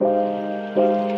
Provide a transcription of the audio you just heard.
Música